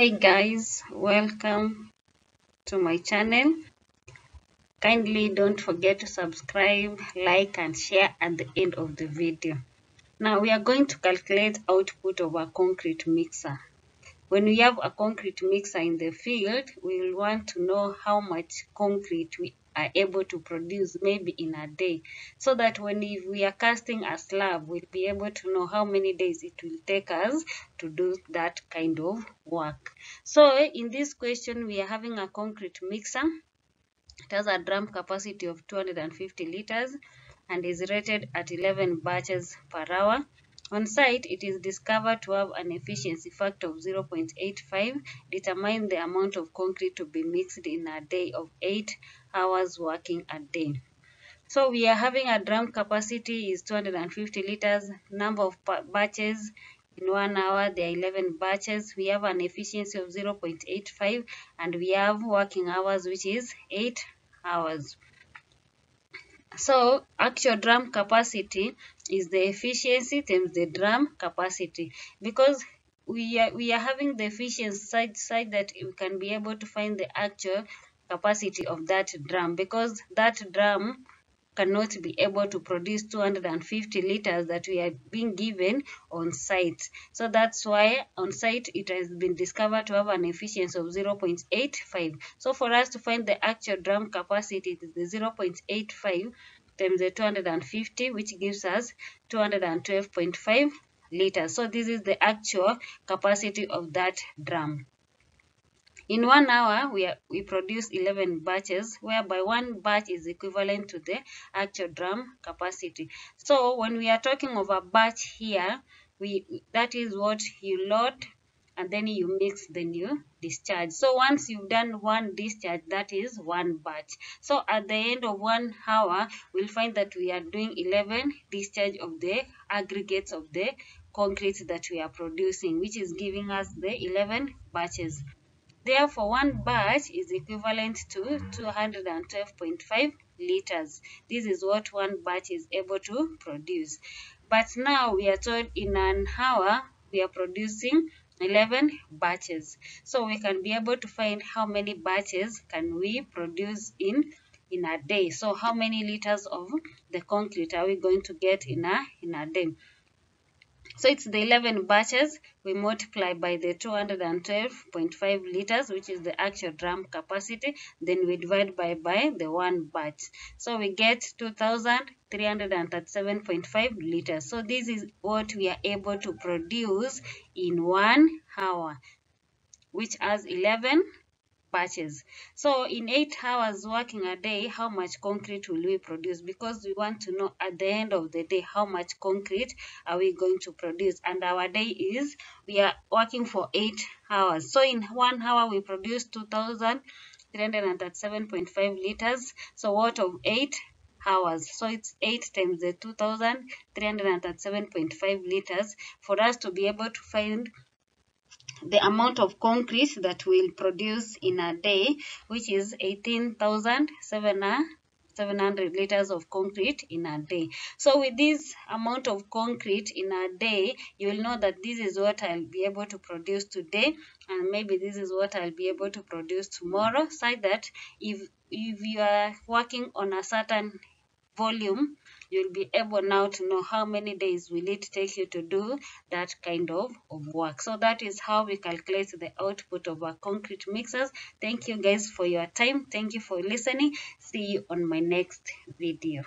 Hey guys, welcome to my channel. Kindly don't forget to subscribe, like and share at the end of the video. Now we are going to calculate output of a concrete mixer. When we have a concrete mixer in the field, we will want to know how much concrete we are able to produce maybe in a day. So that when we are casting a slab we'll be able to know how many days it will take us to do that kind of work. So in this question we are having a concrete mixer. It has a drum capacity of 250 liters and is rated at 11 batches per hour on site, it is discovered to have an efficiency factor of 0.85. Determine the amount of concrete to be mixed in a day of 8 hours working a day. So we are having a drum capacity is 250 liters. Number of batches in one hour, there are 11 batches. We have an efficiency of 0.85 and we have working hours which is 8 hours. So actual drum capacity is the efficiency times the drum capacity. Because we are we are having the efficiency side side that we can be able to find the actual capacity of that drum. Because that drum cannot be able to produce 250 liters that we are being given on site. So that's why on site it has been discovered to have an efficiency of 0.85. So for us to find the actual drum capacity, it is the 0.85 times the 250 which gives us 212.5 liters. So this is the actual capacity of that drum. In one hour, we, are, we produce 11 batches, whereby one batch is equivalent to the actual drum capacity. So when we are talking of a batch here, we that is what you load and then you mix the new discharge. So once you've done one discharge that is one batch. So at the end of one hour we'll find that we are doing 11 discharge of the aggregates of the concrete that we are producing which is giving us the 11 batches therefore one batch is equivalent to 212.5 liters. This is what one batch is able to produce. But now we are told in an hour we are producing 11 batches. So we can be able to find how many batches can we produce in in a day. So how many liters of the concrete are we going to get in a in a day so it's the 11 batches. We multiply by the 212.5 liters, which is the actual drum capacity. Then we divide by, by the one batch. So we get 2,337.5 liters. So this is what we are able to produce in one hour, which has 11 batches. So in eight hours working a day, how much concrete will we produce? Because we want to know at the end of the day, how much concrete are we going to produce? And our day is, we are working for eight hours. So in one hour, we produce 2,337.5 liters. So what of eight hours. So it's 8 times the 2,337.5 liters for us to be able to find the amount of concrete that we'll produce in a day, which is 18,700 liters of concrete in a day. So with this amount of concrete in a day, you will know that this is what I'll be able to produce today, and maybe this is what I'll be able to produce tomorrow, so that if, if you are working on a certain volume, you'll be able now to know how many days will it take you to do that kind of, of work. So that is how we calculate the output of our concrete mixers. Thank you guys for your time. Thank you for listening. See you on my next video.